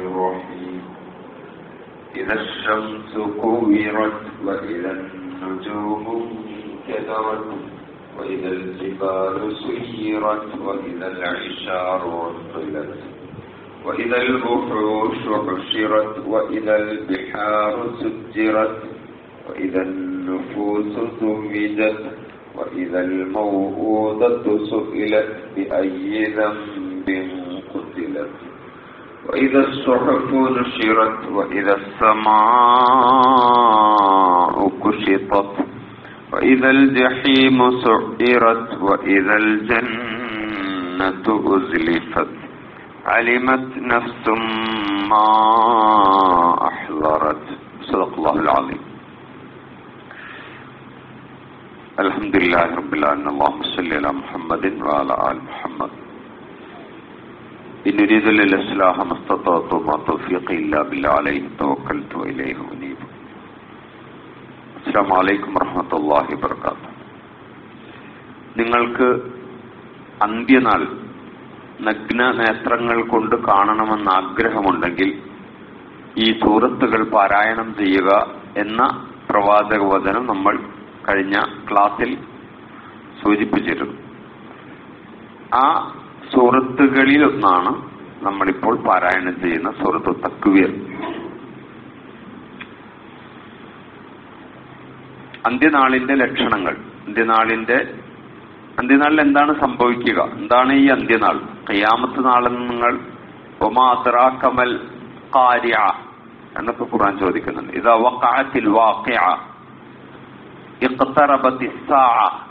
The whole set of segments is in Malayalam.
الرحيم. إذا الشمس كورت وإذا النجوم انكدرت وإذا الجبال سيرت وإذا العشار عطلت وإذا الوحوش حشرت وإذا البحار سجرت وإذا النفوس زوجت وإذا الموءودة سئلت بأي ذنب قتلت. وإذا الصحف نشرت وإذا السماء كشطت وإذا الجحيم سعرت وإذا الجنة أزلفت علمت نفس ما أحضرت. صدق الله العظيم. الحمد لله رب العالمين. اللهم صل على محمد وعلى آل محمد. إن أريد للإصلاح ما استطعت وما توفيقي إلا بالله عليه توكلت وإليه أنيب അസ്സാം വലൈക്കും വറഹമത്തല്ലാഹി വർക്കാത്തു നിങ്ങൾക്ക് അന്ത്യനാൾ നഗ്ന നേത്രങ്ങൾ കൊണ്ട് കാണണമെന്ന് ആഗ്രഹമുണ്ടെങ്കിൽ ഈ സൂറത്തുകൾ പാരായണം ചെയ്യുക എന്ന പ്രവാചക വചനം നമ്മൾ കഴിഞ്ഞ ക്ലാസ്സിൽ സൂചിപ്പിച്ചിരുന്നു ആ സൂറത്തുകളിലൊന്നാണ് നമ്മളിപ്പോൾ പാരായണം ചെയ്യുന്ന സുഹൃത്തു തക്വീർ അന്ത്യനാളിന്റെ ലക്ഷണങ്ങൾ. അന്ത്യനാളിന്റെ അന്ത്യനാളിൽ എന്താണ് സംഭവിക്കുക? എന്താണ് ഈ അന്ത്യനാൾ? കയ്യാമത്ത് നാളെന്ന് നിങ്ങൾ ഒമാതറാക്കമൽ കാര്യ എന്നൊക്കെ ഖുർആൻ ചോദിക്കുന്നുണ്ട്. ഇത് വഖഅത്തിൽ വാഖിഅ.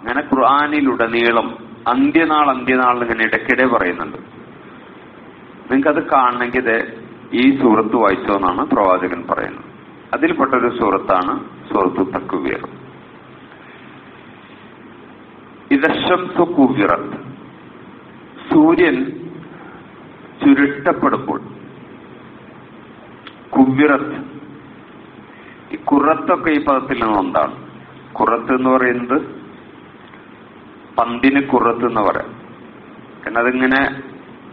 ഇങ്ങനെ ഖുർആനിലുടനീളം അന്ത്യനാൾ അന്ത്യനാൾ ഇങ്ങനെ ഇടയ്ക്കിടെ പറയുന്നുണ്ട്. നിങ്ങൾക്കത് കാണണമെങ്കിൽ ഈ സൂറത്ത് വായിച്ചോ എന്നാണ് പ്രവാചകൻ പറയുന്നത്. അതിൽപ്പെട്ട ഒരു സൂറത്താണ് സൂറത്ത് തക്കുവീർ ഇതശംസു കുവിറത്ത് സൂര്യൻ ചുരുട്ടപ്പെടുമ്പോൾ കുവിറത്ത് ഈ കുറത്തൊക്കെ ഈ പദത്തിൽ നിന്ന് എന്താണ് കുറത്ത് എന്ന് പറയുന്നത് പന്തിന് കുറത്ത് എന്ന് പറയാം. കാരണം അതിങ്ങനെ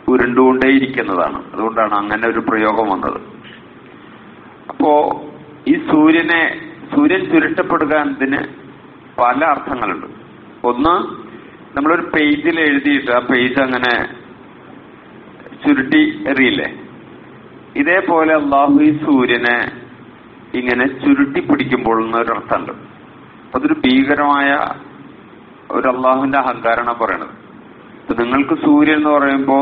ഉരുണ്ടുകൊണ്ടേയിരിക്കുന്നതാണ്. അതുകൊണ്ടാണ് അങ്ങനെ ഒരു പ്രയോഗം വന്നത്. അപ്പോ ഈ സൂര്യനെ സൂര്യൻ ചുരുട്ടപ്പെടുക എന്നതിന് പല അർത്ഥങ്ങളുണ്ട്. ഒന്ന് നമ്മളൊരു പേജിൽ എഴുതിയിട്ട് ആ പേജ് അങ്ങനെ ചുരുട്ടി എറിയില്ലേ? ഇതേപോലെ അള്ളാഹു ഈ സൂര്യനെ ഇങ്ങനെ ചുരുട്ടി പിടിക്കുമ്പോൾ എന്നൊരർത്ഥമുണ്ട് അതൊരു ഭീകരമായ ഒരു അള്ളാഹുവിന്റെ അഹങ്കാരമാണ് പറയണത്. ഇപ്പൊ നിങ്ങൾക്ക് സൂര്യൻ എന്ന് പറയുമ്പോ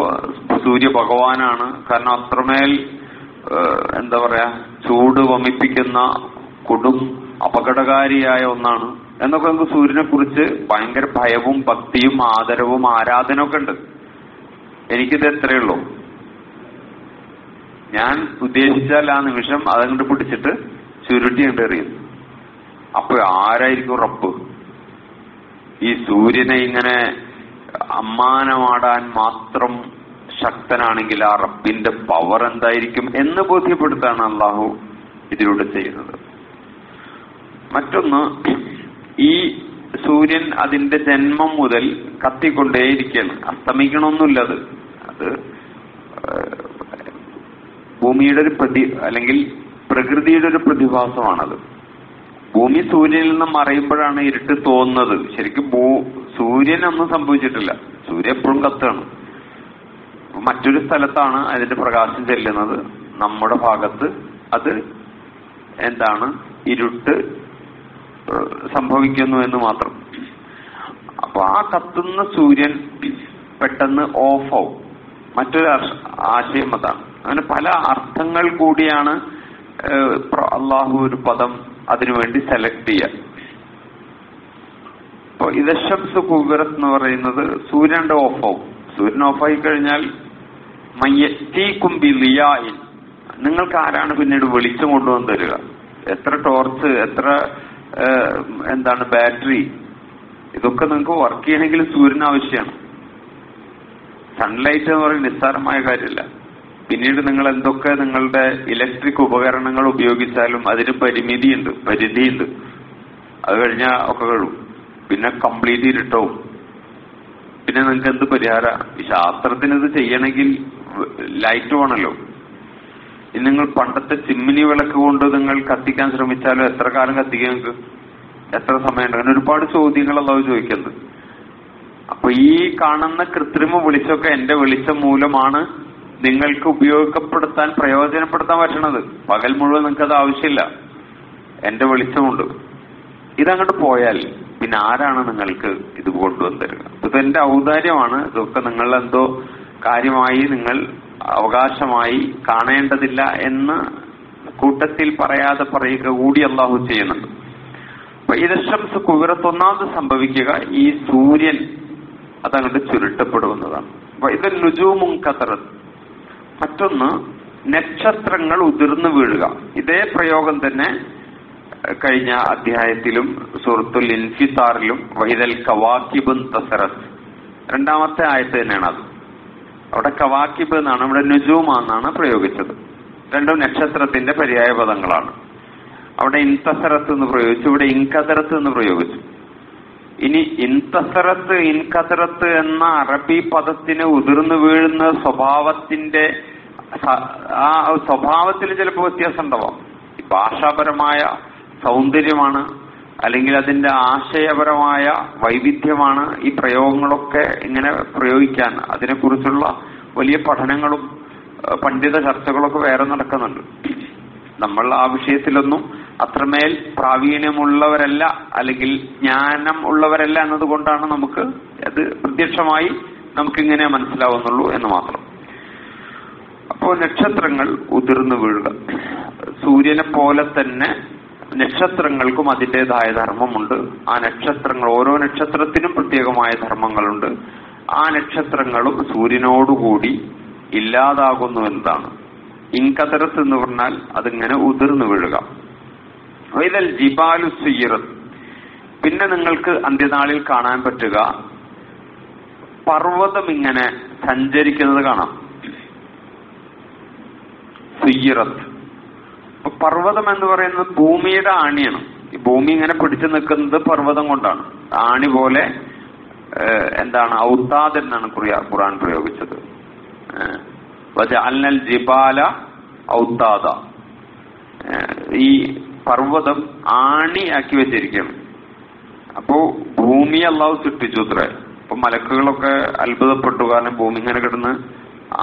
സൂര്യ ഭഗവാനാണ്. കാരണം അത്രമേൽ എന്താ പറയാ ചൂട് വമിപ്പിക്കുന്ന കൊടും അപകടകാരിയായ ഒന്നാണ്. എന്നൊക്കെ നമുക്ക് സൂര്യനെ കുറിച്ച് ഭയങ്കര ഭയവും ഭക്തിയും ആദരവും ആരാധനയൊക്കെ ഉണ്ട്. എനിക്കിത് എത്രയേ ഉള്ളൂ. ഞാൻ ഉദ്ദേശിച്ചാൽ ആ നിമിഷം അതങ്ങോട്ട് പിടിച്ചിട്ട് ചുരുട്ടി കണ്ട് എറിയുന്നു അപ്പൊ ആരായിരിക്കും റബ്ബ്? ഈ സൂര്യനെ ഇങ്ങനെ അമ്മാനമാടാൻ മാത്രം ശക്തനാണെങ്കിൽ ആ റബ്ബിന്റെ പവർ എന്തായിരിക്കും എന്ന് ബോധ്യപ്പെടുത്താണ് അള്ളാഹു ഇതിലൂടെ ചെയ്യുന്നത്. മറ്റൊന്ന് ഈ സൂര്യൻ അതിന്റെ ജന്മം മുതൽ കത്തിക്കൊണ്ടേയിരിക്കുകയാണ്. അസ്തമിക്കണമെന്നില്ല അത്. അത് ഭൂമിയുടെ ഒരു പ്രതി അല്ലെങ്കിൽ പ്രകൃതിയുടെ ഒരു പ്രതിഭാസമാണത്. ഭൂമി സൂര്യനിൽ നിന്ന് മറയുമ്പോഴാണ് ഇരുട്ട് തോന്നുന്നത്. ശരിക്കും ഭൂ സൂര്യനൊന്നും സംഭവിച്ചിട്ടില്ല. സൂര്യൻ എപ്പോഴും കത്താണ്. മറ്റൊരു സ്ഥലത്താണ് അതിന്റെ പ്രകാശം ചെല്ലുന്നത്. നമ്മുടെ ഭാഗത്ത് അത് എന്താണ്? ഇരുട്ട് സംഭവിക്കുന്നു എന്ന് മാത്രം. അപ്പൊ ആ കത്തുന്ന സൂര്യൻ പെട്ടെന്ന് ഓഫ് ആവും മറ്റൊരു ആശയം അതാണ്. അങ്ങനെ പല അർത്ഥങ്ങൾ കൂടിയാണ് അള്ളാഹു ഒരു പദം അതിനുവേണ്ടി സെലക്ട് ചെയ്യാം. അപ്പൊ ഇതശംസ് കുബിറത്ത് എന്ന് പറയുന്നത് സൂര്യന്റെ ഓഫ് ആവും സൂര്യൻ ഓഫായി കഴിഞ്ഞാൽ മയ്യത്തി കുമ്പി ലിയായി നിങ്ങൾക്ക് ആരാണ് പിന്നീട് വെളിച്ചം കൊണ്ടുവന്ന് തരിക? എത്ര ടോർച്ച് എത്ര എന്താണ് ബാറ്ററി ഇതൊക്കെ നിങ്ങൾക്ക് വർക്ക് ചെയ്യണമെങ്കിൽ സൂര്യൻ ആവശ്യമാണ്. സൺലൈറ്റ് എന്ന് പറയുന്നത് നിസ്സാരമായ കാര്യമല്ല. പിന്നീട് നിങ്ങൾ എന്തൊക്കെ നിങ്ങളുടെ ഇലക്ട്രിക് ഉപകരണങ്ങൾ ഉപയോഗിച്ചാലും അതിന് പരിമിതിയുണ്ട് പരിധിയുണ്ട്. അത് കഴിഞ്ഞാൽ ഒക്കെ കഴിയും പിന്നെ കംപ്ലീറ്റ് ഇരുട്ടാവും. പിന്നെ നിങ്ങൾക്ക് എന്ത് പരിഹാര? ശാസ്ത്രത്തിന് ഇത് ചെയ്യണമെങ്കിൽ ലൈറ്റ് വേണമല്ലോ ഇനി നിങ്ങൾ പണ്ടത്തെ ചിമ്മിനി വിളക്ക് കൊണ്ട് നിങ്ങൾ കത്തിക്കാൻ ശ്രമിച്ചാലും എത്ര കാലം കത്തിക്കാൻ നിങ്ങൾക്ക്? എത്ര സമയമുണ്ട്? അങ്ങനെ ഒരുപാട് ചോദ്യങ്ങൾ അള്ളാഹു ചോദിക്കുന്നത്. അപ്പൊ ഈ കാണുന്ന കൃത്രിമ വെളിച്ചമൊക്കെ എന്റെ വെളിച്ചം മൂലമാണ് നിങ്ങൾക്ക് ഉപയോഗപ്പെടുത്താൻ പ്രയോജനപ്പെടുത്താൻ പറ്റണത്. പകൽ മുഴുവൻ നിങ്ങൾക്ക് അത് ആവശ്യമില്ല. എന്റെ വെളിച്ചമുണ്ട്. ഇതങ്ങോട്ട് പോയാൽ പിന്നെ ആരാണ് നിങ്ങൾക്ക് ഇത് കൊണ്ടുവന്ന് ഇത് എന്റെ ഔദാര്യമാണ്. ഇതൊക്കെ നിങ്ങൾ എന്തോ കാര്യമായി നിങ്ങൾ അവകാശമായി കാണേണ്ടതില്ല എന്ന് കൂട്ടത്തിൽ പറയാതെ പറയുക കൂടി അള്ളാഹു ചെയ്യുന്നുണ്ട്. അപ്പൊ ഇരശംസ് കുവിറത്തൊന്നാമത് സംഭവിക്കുക ഈ സൂര്യൻ അതങ്ങോട്ട് ചുരുട്ടപ്പെടുന്നതാണ്. അപ്പൊ ഇത് നുജൂമും കത്തറത് മറ്റൊന്ന് നക്ഷത്രങ്ങൾ ഉതിർന്നു വീഴുക. ഇതേ പ്രയോഗം തന്നെ കഴിഞ്ഞ അധ്യായത്തിലും സുഹൃത്തുൽ ഇൻഫിസാറിലും വൈദൽ കവാക്കിബുൻ തസറത്ത് രണ്ടാമത്തെ ആയത്ത് തന്നെയാണ് അത്. അവിടെ കവാക്കിബ് എന്നാണ് ഇവിടെ നുജൂമ എന്നാണ് പ്രയോഗിച്ചത്. രണ്ടും നക്ഷത്രത്തിന്റെ പര്യായ പദങ്ങളാണ്. അവിടെ ഇൻതസറത്ത് എന്ന് പ്രയോഗിച്ചു ഇവിടെ ഇൻകതറത്ത് എന്ന് പ്രയോഗിച്ചു. ഇനി ഇൻതസറത്ത് ഇൻകതറത്ത് എന്ന അറബി പദത്തിന് ഉതിർന്നു വീഴുന്ന സ്വഭാവത്തിന്റെ ആ സ്വഭാവത്തിൽ ചിലപ്പോൾ വ്യത്യാസം ഉണ്ടാവാം ഭാഷാപരമായ സൗന്ദര്യമാണ് അല്ലെങ്കിൽ അതിന്റെ ആശയപരമായ വൈവിധ്യമാണ് ഈ പ്രയോഗങ്ങളൊക്കെ ഇങ്ങനെ പ്രയോഗിക്കാൻ. അതിനെക്കുറിച്ചുള്ള വലിയ പഠനങ്ങളും പണ്ഡിത ചർച്ചകളൊക്കെ വേറെ നടക്കുന്നുണ്ട്. നമ്മൾ ആ വിഷയത്തിലൊന്നും അത്രമേൽ പ്രാവീണ്യമുള്ളവരല്ല അല്ലെങ്കിൽ ജ്ഞാനം ഉള്ളവരല്ല എന്നതുകൊണ്ടാണ് നമുക്ക് അത് പ്രത്യക്ഷമായി നമുക്കിങ്ങനെ മനസ്സിലാവുന്നുള്ളൂ എന്ന് മാത്രം. അപ്പോൾ നക്ഷത്രങ്ങൾ ഉതിർന്നു വീഴുക. സൂര്യനെ പോലെ തന്നെ നക്ഷത്രങ്ങൾക്കും അതിന്റെതായ ധർമ്മമുണ്ട്. ആ നക്ഷത്രങ്ങൾ ഓരോ നക്ഷത്രത്തിനും പ്രത്യേകമായ ധർമ്മങ്ങളുണ്ട്. ആ നക്ഷത്രങ്ങളും സൂര്യനോടുകൂടി ഇല്ലാതാകുന്നു എന്നതാണ്. ഇൻകതരത്ത് എന്ന് പറഞ്ഞാൽ അതിങ്ങനെ ഉതിർന്നു വീഴുക. വൈതൽ ജിബാലു സുയിറത്ത് പിന്നെ നിങ്ങൾക്ക് അന്ത്യനാളിൽ കാണാൻ പറ്റുക പർവതം ഇങ്ങനെ സഞ്ചരിക്കുന്നത് കാണാം. സുയ്യറത്ത് അപ്പൊ പർവതം എന്ന് പറയുന്നത് ഭൂമിയുടെ ആണിയാണ്. ഈ ഭൂമി ഇങ്ങനെ പിടിച്ചു നിൽക്കുന്നത് പർവതം കൊണ്ടാണ്. ആണി പോലെ എന്താണ് ഔത്താദ് എന്നാണ് ഖുർആൻ പ്രയോഗിച്ചത്. അൽനൽ ജിബാല ഔത്താദ. ഈ പർവതം ആണി ആക്കി വെച്ചിരിക്കുകയാണ്. അപ്പോ ഭൂമി അള്ളാഹു സൃഷ്ടിച്ചു അത്രേ. അപ്പൊ മലക്കുകളൊക്കെ അത്ഭുതപ്പെട്ടു. കാരണം ഭൂമി ഇങ്ങനെ കിടന്ന്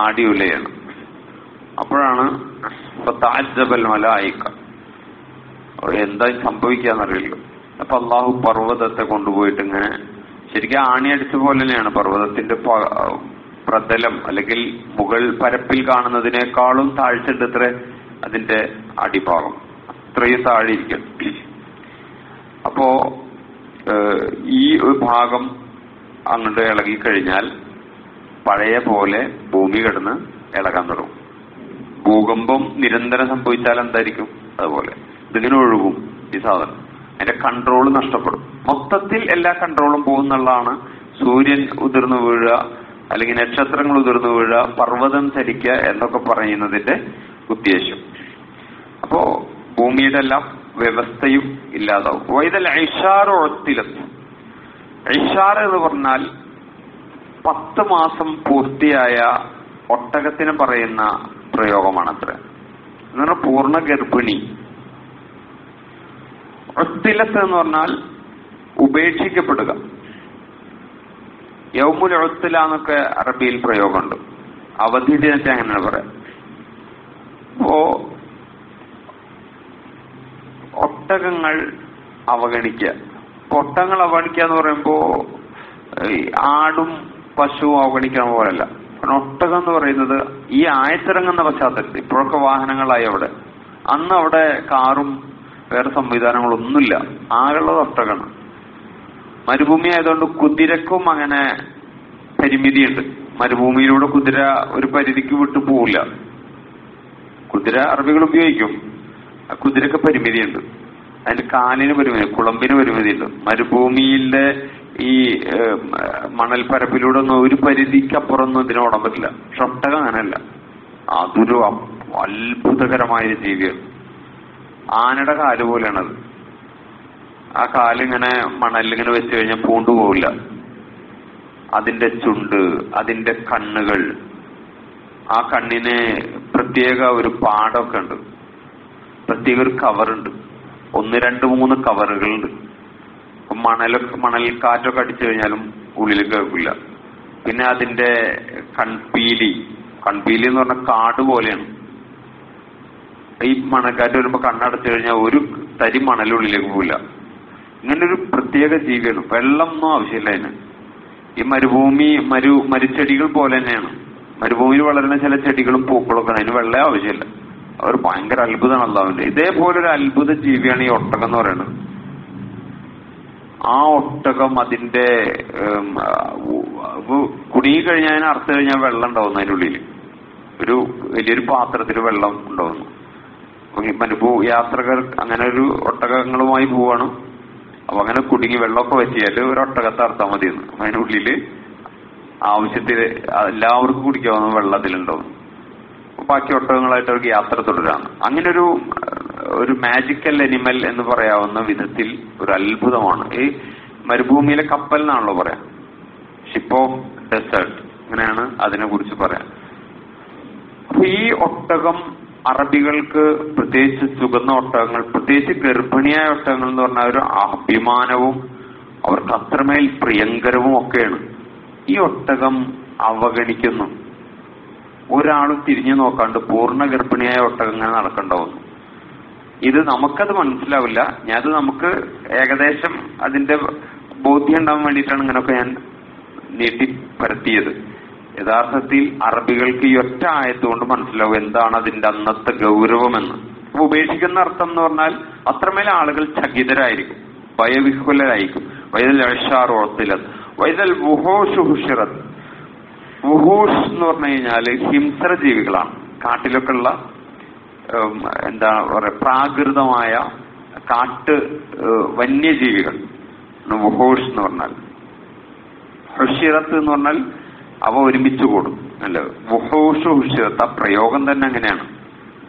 ആടിയുലയാണ്. അപ്പോഴാണ് താജ്ജബൽ മലായിക്ക എന്താ സംഭവിക്കാന്നറിയില്ലോ. അപ്പൊ അള്ളാഹു പർവതത്തെ കൊണ്ടുപോയിട്ട് ഇങ്ങനെ ശരിക്കും ആണിയടിച്ച പോലെ തന്നെയാണ് പർവതത്തിന്റെ പ്രതലം അല്ലെങ്കിൽ മുകൾ പരപ്പിൽ കാണുന്നതിനേക്കാളും താഴ്ചയുണ്ട് ഇത്ര അതിന്റെ അടിഭാഗം. അത്രയും താഴെയിരിക്കും അപ്പോ ഈ ഒരു ഭാഗം അങ്ങോട്ട് ഇളകിക്കഴിഞ്ഞാൽ പഴയ പോലെ ഭൂമി കിടന്ന് ഇളകാൻ തുടങ്ങും. ഭൂകമ്പം നിരന്തരം സംഭവിച്ചാൽ എന്തായിരിക്കും? അതുപോലെ ഇതിങ്ങനെ ഒഴുകും ഈ സാധനം. അതിന്റെ കൺട്രോൾ നഷ്ടപ്പെടും. മൊത്തത്തിൽ എല്ലാ കൺട്രോളും പോകുന്നുള്ളതാണ് സൂര്യൻ ഉതിർന്നു വീഴുക അല്ലെങ്കിൽ നക്ഷത്രങ്ങൾ ഉതിർന്നു വീഴുക പർവതം ചലിക്കുക എന്നൊക്കെ പറയുന്നതിന്റെ ഉദ്ദേശം അപ്പോ ഭൂമിയുടെ എല്ലാം വ്യവസ്ഥയും ഇല്ലാതാവും. വൈതൽ ഐഷാർ ഒഴത്തിലെത്തും ഐഷാർ എന്ന് പറഞ്ഞാൽ പത്ത് മാസം പൂർത്തിയായ ഒട്ടകത്തിന് പറയുന്ന പ്രയോഗമാണത്ര. എന്ന് പറഞ്ഞാൽ പൂർണ ഗർഭിണി. ഒത്തിലത്ത് എന്ന് പറഞ്ഞാൽ ഉപേക്ഷിക്കപ്പെടുക. യൗമുൽ ഒത്തില എന്നൊക്കെ അറബിയിൽ പ്രയോഗമുണ്ട്. അവധി ദിനത്തെ അങ്ങനെയാണ് പറയാം. അപ്പോ ഒട്ടകങ്ങൾ അവഗണിക്കുക. ഒട്ടകങ്ങൾ അവഗണിക്കുക എന്ന് പറയുമ്പോ ആടും പശുവും അവഗണിക്കുന്ന പോലല്ല. ഒട്ടകം എന്ന് പറയുന്നത് ഈ ആയത്തിറങ്ങുന്ന പശ്ചാത്തലത്തിൽ ഇപ്പോഴൊക്കെ വാഹനങ്ങളായി അവിടെ. അന്ന് അവിടെ കാറും വേറെ സംവിധാനങ്ങളൊന്നുമില്ല. ആകെയുള്ളത് ഒട്ടകമാണ്. മരുഭൂമി ആയതുകൊണ്ട് കുതിരക്കും അങ്ങനെ പരിമിതിയുണ്ട്. മരുഭൂമിയിലൂടെ കുതിര ഒരു പരിധിക്ക് വിട്ടു പോവില്ല. കുതിര അറബികൾ ഉപയോഗിക്കും. കുതിരക്ക് പരിമിതിയുണ്ട്. അതിന്റെ കാലിന് പരിമിതി കുളമ്പിന് പരിമിതിയുണ്ട്. മരുഭൂമിയിലെ ഈ മണൽപ്പരപ്പിലൂടെ മണൽ പരപ്പിലൂടെ ഒന്നും ഒരു പരിധിക്കപ്പുറമൊന്നും ഇതിനെ ഓടാൻ പറ്റില്ല. ഷട്ടകം അങ്ങനെയല്ല. അതൊരു അത്ഭുതകരമായ ജീവിയാണ്. ആനയുടെ കാൽ പോലെയാണത്. ആ കാലിങ്ങനെ മണലിങ്ങനെ വെച്ച് കഴിഞ്ഞാൽ പൂണ്ടു പോവില്ല. അതിന്റെ ചുണ്ട് അതിന്റെ കണ്ണുകൾ ആ കണ്ണിന് പ്രത്യേക ഒരു പാടമൊക്കെ ഉണ്ട്. പ്രത്യേക ഒരു കവറുണ്ട്. ഒന്ന് രണ്ട് മൂന്ന് കവറുകളുണ്ട്. മണലൊക്കെ മണൽ കാറ്റൊക്കെ അടിച്ചു കഴിഞ്ഞാലും ഉള്ളിൽ കേൾക്കില്ല. പിന്നെ അതിന്റെ കൺപീലി. കൺപീലി എന്ന് പറഞ്ഞ കാട് പോലെയാണ്. ഈ മണക്കാറ്റ് വരുമ്പോ കണ്ണടച്ചു കഴിഞ്ഞാൽ ഒരു തരി മണലുള്ളിലേക്ക് പോവില്ല. ഇങ്ങനെ ഒരു പ്രത്യേക ജീവിയാണ്. വെള്ളം ഒന്നും ആവശ്യമില്ല അതിന്. ഈ മരുഭൂമി മരു മരുച്ചെടികൾ പോലെ തന്നെയാണ്. മരുഭൂമിയിൽ വളരുന്ന ചില ചെടികളും പൂക്കളൊക്കെ അതിന് വെള്ളം ആവശ്യമില്ല. അവർ ഭയങ്കര അത്ഭുതമാണ് അള്ളാഹുവിന്റെ ഇതേപോലെ ഒരു അത്ഭുത ജീവിയാണ് ഈ ഒട്ടകം എന്ന് പറയുന്നത്. ആ ഒട്ടകം അതിന്റെ കുടുങ്ങി കഴിഞ്ഞാൽ അതിന് അറുത്ത് കഴിഞ്ഞാൽ വെള്ളം ഉണ്ടാവുന്നു അതിന്റെ ഉള്ളിൽ ഒരു വലിയൊരു പാത്രത്തിൽ വെള്ളം ഉണ്ടാവുന്നു. മറ്റു യാത്രകർ അങ്ങനെ ഒരു ഒട്ടകങ്ങളുമായി പോവാണ്. അപ്പൊ അങ്ങനെ കുടുങ്ങി വെള്ളമൊക്കെ പറ്റിയാൽ ഒരു ഒട്ടകത്തെ അറുത്താൽ മതിയെന്ന്. അപ്പൊ അതിനുള്ളിൽ ആവശ്യത്തിൽ എല്ലാവർക്കും കുടിക്കാവുന്ന വെള്ളത്തിലുണ്ടാവും അപ്പൊ ബാക്കി ഒട്ടകങ്ങളായിട്ട് അവർക്ക് യാത്ര തുടരാണ് അങ്ങനെ ഒരു ഒരു മാജിക്കൽ അനിമൽ എന്ന് പറയാവുന്ന വിധത്തിൽ ഒരു അത്ഭുതമാണ്. ഈ മരുഭൂമിയിലെ കപ്പൽ എന്നാണല്ലോ പറയാം. ഷിപ്പ് ഓഫ് ഡെസേർട്ട് അങ്ങനെയാണ് അതിനെ കുറിച്ച് പറയാം. അപ്പൊ ഈ ഒട്ടകം അറബികൾക്ക് പ്രത്യേകിച്ച് സുഗന്ധ ഒട്ടകങ്ങൾ പ്രത്യേകിച്ച് ഗർഭിണിയായ ഒട്ടകങ്ങൾ എന്ന് പറഞ്ഞാൽ ഒരു അഭിമാനവും അവർക്ക് അത്രമേൽ പ്രിയങ്കരവും ഒക്കെയാണ്. ഈ ഒട്ടകം അവഗണിക്കുന്നു. ഒരാളും തിരിഞ്ഞു നോക്കാണ്ട് പൂർണ ഗർഭിണിയായ ഒട്ടകങ്ങൾ നടക്കണ്ടാവുന്നു ഇത് നമുക്കത് മനസ്സിലാവില്ല. ഞാനത് നമുക്ക് ഏകദേശം അതിന്റെ ബോധ്യം ഉണ്ടാവാൻ വേണ്ടിയിട്ടാണ് ഇങ്ങനെയൊക്കെ ഞാൻ നീട്ടി പരത്തിയത്. യഥാർത്ഥത്തിൽ അറബികൾക്ക് ഈ ഒറ്റ ആയതുകൊണ്ട് മനസ്സിലാവും എന്താണ് അതിന്റെ അന്നത്തെ ഗൗരവമെന്ന്. അപ്പൊ ഉപേക്ഷിക്കുന്ന അർത്ഥം എന്ന് പറഞ്ഞാൽ അത്രമേൽ ആളുകൾ ചകിതരായിരിക്കും. ഭയവിഹുലരായിരിക്കും വൈദൽ അഷാർ ഓർത്തിലത് വൈദൽ വുഹോഷ് ഹുഷിറത്ത് വുഹൂഷ് എന്ന് പറഞ്ഞു കഴിഞ്ഞാൽ ഹിംസ്ര ജീവികളാണ് കാട്ടിലൊക്കെ ഉള്ള എന്താ പറയാ പ്രാകൃതമായ കാട്ട് വന്യജീവികൾ. വുഹോഷ് എന്ന് പറഞ്ഞാൽ ഹുഷിറത്ത് എന്ന് പറഞ്ഞാൽ അവ ഒരുമിച്ച് കൂടും. അല്ല? വുഹൂഷ് ഹുഷിറത്ത് ആ പ്രയോഗം തന്നെ അങ്ങനെയാണ്.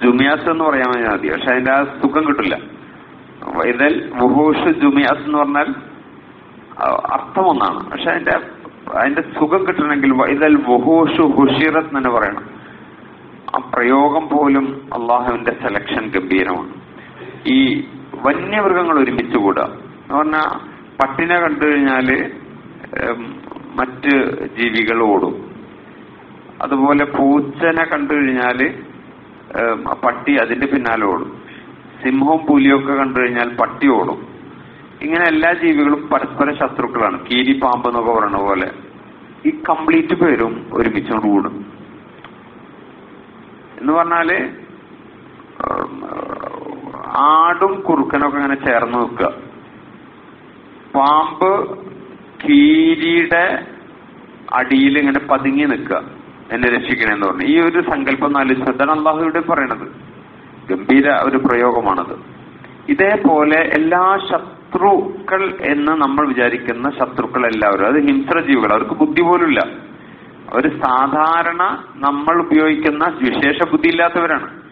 ജുമിയാസ് എന്ന് പറയാൻ മതി. പക്ഷെ അതിന്റെ ആ സുഖം കിട്ടില്ല. ഇതിൽ വുഹൂഷ് ജുമിയാസ് എന്ന് പറഞ്ഞാൽ അർത്ഥമൊന്നാണ് പക്ഷെ അതിന്റെ അതിന്റെ സുഖം കിട്ടണമെങ്കിൽ വൈതൽ വഹൂഷു ഹുഷിറത്ത് തന്നെ പറയണം. ആ പ്രയോഗം പോലും അള്ളാഹുവിന്റെ സെലക്ഷൻ ഗംഭീരമാണ്. ഈ വന്യമൃഗങ്ങൾ ഒരുമിച്ച് കൂടുക എന്ന് പറഞ്ഞാൽ പട്ടിനെ കണ്ടു കഴിഞ്ഞാൽ മറ്റ് ജീവികൾ ഓടും. അതുപോലെ പൂച്ചനെ കണ്ടു കഴിഞ്ഞാൽ പട്ടി അതിന്റെ പിന്നാലെ ഓടും. സിംഹവും പുലിയൊക്കെ കണ്ടു കഴിഞ്ഞാൽ പട്ടി ഓടും. ഇങ്ങനെ എല്ലാ ജീവികളും പരസ്പര ശത്രുക്കളാണ്. കീരി പാമ്പ് എന്നൊക്കെ പറയുന്ന പോലെ ഈ കംപ്ലീറ്റ് പേരും ഒരുമിച്ചോണ്ട് കൂടും. എന്ന് പറഞ്ഞാൽ ആടും കുറുക്കനൊക്കെ ഇങ്ങനെ ചേർന്ന് നിൽക്കുക. പാമ്പ് കീരിയുടെ അടിയിൽ ഇങ്ങനെ പതുങ്ങി നിൽക്കുക. എന്നെ രക്ഷിക്കണേന്ന് പറഞ്ഞു. ഈ ഒരു സങ്കല്പം നാല് ശ്രദ്ധ അള്ളാഹുവിടെ പറയണത്. ഗംഭീര ഒരു പ്രയോഗമാണത്. ഇതേപോലെ എല്ലാ ശത്രുക്കൾ എന്ന് നമ്മൾ വിചാരിക്കുന്ന ശത്രുക്കൾ എല്ലാവരും അത് ഹിംസ്രജീവികൾ അവർക്ക് ബുദ്ധി പോലുമില്ല. അവർ സാധാരണ നമ്മൾ ഉപയോഗിക്കുന്ന വിശേഷ ബുദ്ധി ഇല്ലാത്തവരാണ്.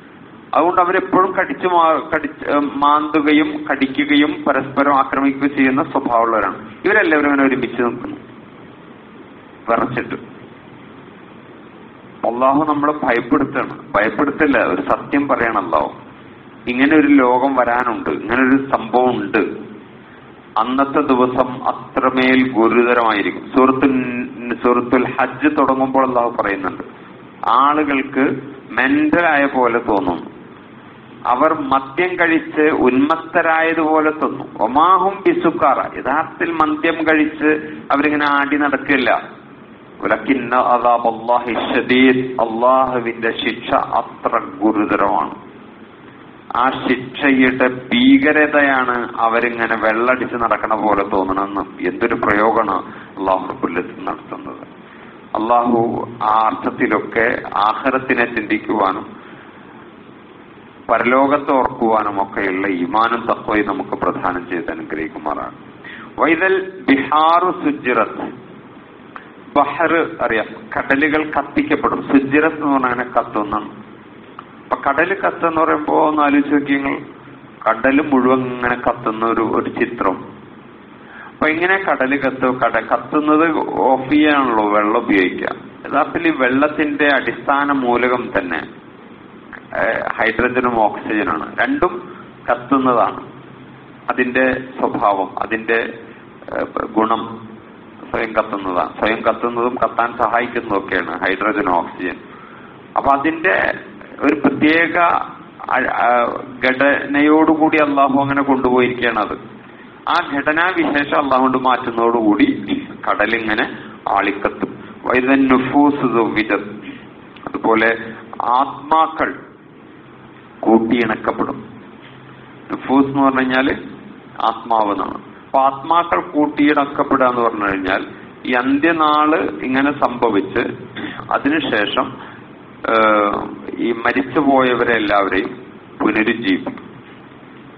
അതുകൊണ്ട് അവരെപ്പോഴും കടിച്ചു കടിച്ച് മാന്തുകയും കടിക്കുകയും പരസ്പരം ആക്രമിക്കുകയും ചെയ്യുന്ന സ്വഭാവമുള്ളവരാണ്. ഇവരെല്ലാവരും അങ്ങനെ ഒരുമിച്ച് നിൽക്കുന്നു. വിറച്ചിട്ട്. അള്ളാഹു നമ്മളെ ഭയപ്പെടുത്താണ്. ഭയപ്പെടുത്തില്ല. ഒരു സത്യം പറയണം അള്ളാഹു. ഇങ്ങനെ ഒരു ലോകം വരാനുണ്ട് ഇങ്ങനെ ഒരു സംഭവം ഉണ്ട് അന്നത്തെ ദിവസം അത്രമേൽ ഗുരുതരമായിരിക്കും. സുഹൃത്തു സുഹൃത്തുൽ ഹജ്ജ് തുടങ്ങുമ്പോൾ അള്ളാഹു പറയുന്നുണ്ട് ആളുകൾക്ക് മെന്റലായ പോലെ തോന്നും. അവർ മദ്യം കഴിച്ച് ഉന്മത്തരായതുപോലെ തന്നു. ഒമാഹും ബിസുക്കാറ യഥാർത്ഥത്തിൽ മദ്യം കഴിച്ച് അവരിങ്ങനെ ആടി നടക്കില്ല അള്ളാഹുവിന്റെ ശിക്ഷ അത്ര ഗുരുതരമാണ്. ആ ശിക്ഷയുടെ ഭീകരതയാണ് അവരിങ്ങനെ വെള്ളടിച്ച് നടക്കണ പോലെ തോന്നണമെന്ന് എന്തൊരു പ്രയോഗമാണ് അള്ളാഹു റബുല്ലത്ത് നടത്തുന്നത്. അള്ളാഹു ആ അർത്ഥത്തിലൊക്കെ ആഹാരത്തിനെ ചിന്തിക്കുവാനും പരലോകത്തെ ഓർക്കുവാനും ഒക്കെയുള്ള ഈമാനും തത്വയും നമുക്ക് പ്രധാനം ചെയ്ത് അനുഗ്രഹിക്കുമാറാണ്. വൈതൽ ബിഹാറു സുജിറത്ത് ബഹർ അറിയാം കടലുകൾ കത്തിക്കപ്പെടും. സുജിറത്ത് എന്ന് പറഞ്ഞാൽ അങ്ങനെ കത്തുന്നാണ് അപ്പൊ കടൽ കത്തെന്ന് പറയുമ്പോ ഒന്ന് ആലോചിച്ച് നോക്കിയങ്ങൾ കടൽ മുഴുവൻ ഇങ്ങനെ കത്തുന്ന ഒരു ഒരു ചിത്രം. അപ്പൊ ഇങ്ങനെ കടൽ കത്ത് കട കത്തുന്നത് ഓഫ് ചെയ്യാണല്ലോ വെള്ളം ഉപയോഗിക്കുക. യഥാർത്ഥത്തിൽ ഈ വെള്ളത്തിന്റെ അടിസ്ഥാന മൂലകം തന്നെ ഹൈഡ്രജനും ഓക്സിജനാണ് രണ്ടും കത്തുന്നതാണ്. അതിന്റെ സ്വഭാവം അതിന്റെ ഗുണം സ്വയം കത്തുന്നതാണ്. സ്വയം കത്തുന്നതും കത്താൻ സഹായിക്കുന്നതൊക്കെയാണ് ഹൈഡ്രജൻ ഓക്സിജൻ അപ്പൊ അതിന്റെ ഒരു പ്രത്യേക ഘടനയോടുകൂടി അള്ളാഹു അങ്ങനെ കൊണ്ടുപോയിരിക്കുകയാണ് അത്. ആ ഘടനാ വിശേഷം അള്ളാഹുണ്ട് മാറ്റുന്നതോടുകൂടി കടലിങ്ങനെ ആളിക്കത്തും. വൈദൻ നുഫൂസ് അതുപോലെ ആത്മാക്കൾ കൂട്ടിയിണക്കപ്പെടും. നുഫൂസ് എന്ന് പറഞ്ഞു കഴിഞ്ഞാൽ ആത്മാവ് എന്നാണ്. അപ്പൊ ആത്മാക്കൾ കൂട്ടിയിണക്കപ്പെടുക എന്ന് പറഞ്ഞു കഴിഞ്ഞാൽ ഈ അന്ത്യനാൾ ഇങ്ങനെ സംഭവിച്ച് അതിനുശേഷം ഈ മരിച്ചുപോയവരെ എല്ലാവരെയും പുനരുജ്ജീവിപ്പിക്കും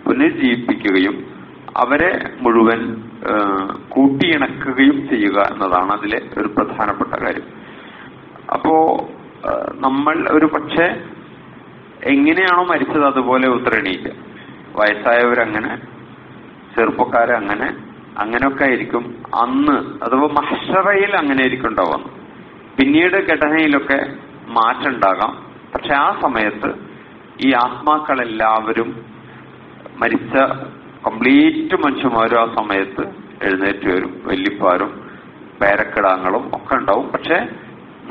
പുനരുജ്ജീവിപ്പിക്കുകയും അവരെ മുഴുവൻ കൂട്ടിയിണക്കുകയും ചെയ്യുക എന്നതാണ് അതിലെ ഒരു പ്രധാനപ്പെട്ട കാര്യം. അപ്പോ നമ്മൾ ഒരു പക്ഷേ എങ്ങനെയാണോ മരിച്ചത് അതുപോലെ ഉത്തരണീക്കുക വയസ്സായവരങ്ങനെ ചെറുപ്പക്കാരങ്ങനെ അങ്ങനെയൊക്കെ ആയിരിക്കും അന്ന് അഥവാ മഹ്ഷറയിൽ അങ്ങനെ ആയിരിക്കും ഉണ്ടാവുന്നത് പിന്നീട് ഘടനയിലൊക്കെ മാറ്റം ഉണ്ടാകാം പക്ഷെ ആ സമയത്ത് ഈ ആത്മാക്കളെല്ലാവരും മരിച്ച കംപ്ലീറ്റ് മനുഷ്യന്മാരും ആ സമയത്ത് എഴുന്നേറ്റ് വരും. വല്യപ്പാരും പേരക്കിടാങ്ങളും ഒക്കെ ഉണ്ടാവും. പക്ഷെ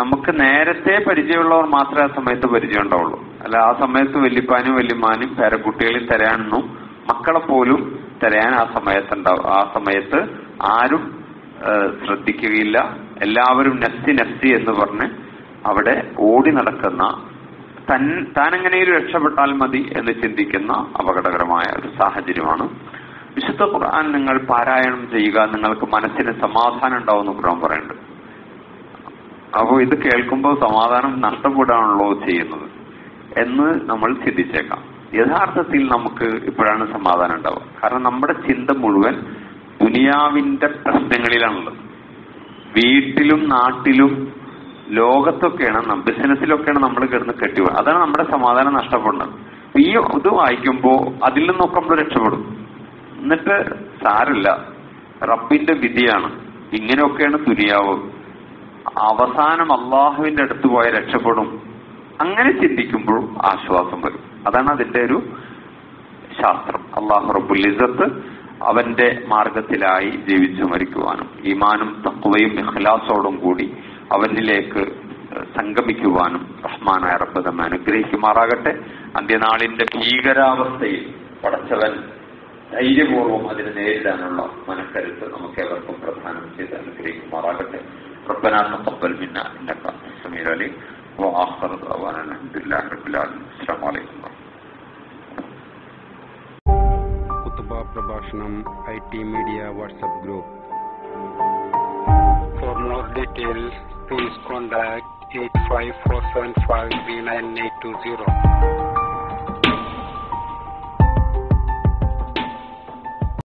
നമുക്ക് നേരത്തെ പരിചയമുള്ളവർ മാത്രമേ ആ സമയത്ത് പരിചയം ഉണ്ടാവുള്ളൂ. അല്ല ആ സമയത്ത് വല്യപ്പാനും വല്യമാനും പേരക്കുട്ടികളെയും തരാനൊന്നും മക്കളെ പോലും തരയാൻ ആ സമയത്ത് ഉണ്ടാവും ആ സമയത്ത് ആരും ശ്രദ്ധിക്കുകയില്ല. എല്ലാവരും നഫ്സി നഫ്സി എന്ന് പറഞ്ഞ് അവിടെ ഓടി നടക്കുന്ന തൻ എങ്ങനെയും രക്ഷപ്പെട്ടാൽ മതി എന്ന് ചിന്തിക്കുന്ന അപകടകരമായ ഒരു സാഹചര്യമാണ്. വിശുദ്ധ ഖുർആൻ നിങ്ങൾ പാരായണം ചെയ്യുക നിങ്ങൾക്ക് മനസ്സിന് സമാധാനം ഉണ്ടാവുമെന്ന് ഖുർആൻ പറയുന്നുണ്ട്. അപ്പോൾ ഇത് കേൾക്കുമ്പോൾ സമാധാനം നഷ്ടപ്പെടാണല്ലോ ചെയ്യുന്നത് എന്ന് നമ്മൾ ചിന്തിച്ചേക്കാം. യഥാർത്ഥത്തിൽ നമുക്ക് ഇപ്പോഴാണ് സമാധാനം ഉണ്ടാവുക. കാരണം നമ്മുടെ ചിന്ത മുഴുവൻ ദുനിയാവിന്റെ പ്രശ്നങ്ങളിലാണുള്ളത്. വീട്ടിലും നാട്ടിലും ലോകത്തൊക്കെയാണ് ബിസിനസ്സിലൊക്കെയാണ് നമ്മൾ കിടന്ന് കെട്ടി. അതാണ് നമ്മുടെ സമാധാനം നഷ്ടപ്പെടുന്നത്. ഈ ഇത് വായിക്കുമ്പോൾ അതിൽ നിന്നൊക്കെ നമ്മൾ രക്ഷപ്പെടും. എന്നിട്ട് സാരല്ല റബ്ബിന്റെ വിധിയാണ്. ഇങ്ങനെയൊക്കെയാണ് തുര്യാവ് അവസാനം അള്ളാഹുവിന്റെ അടുത്ത് പോയ രക്ഷപ്പെടും. അങ്ങനെ ചിന്തിക്കുമ്പോൾ ആശ്വാസം വരും. അതാണ് അതിന്റെ ഒരു ശാസ്ത്രം. അള്ളാഹു റബ്ബുൽ ഇസത്ത് അവന്റെ മാർഗത്തിലായി ജീവിച്ചു മരിക്കുവാനും ഈമാനും തക്കുവയും ഇഖ്ലാസോടും കൂടി അവനിലേക്ക് സംഗമിക്കുവാനും റഹ്മാനായ റബ്ബ് നമ്മെ അനുഗ്രഹിക്കുമാറാകട്ടെ അന്ത്യനാളിന്റെ ഭീകരാവസ്ഥയിൽ പടച്ചവൻ ധൈര്യപൂർവ്വം അതിനെ നേരിടാനുള്ള മനക്കരുത്ത് നമുക്ക് ഏവർക്കും പ്രധാനം ചെയ്ത് അനുഗ്രഹിക്കുമാറാകട്ടെ ربنا تقبل منا انك انت السميع العليم واخر دعوانا الحمد لله رب العالمين السلام عليكم കുത്തുബ പ്രഭാഷണം I T media WhatsApp group For More details, please contact 854753980.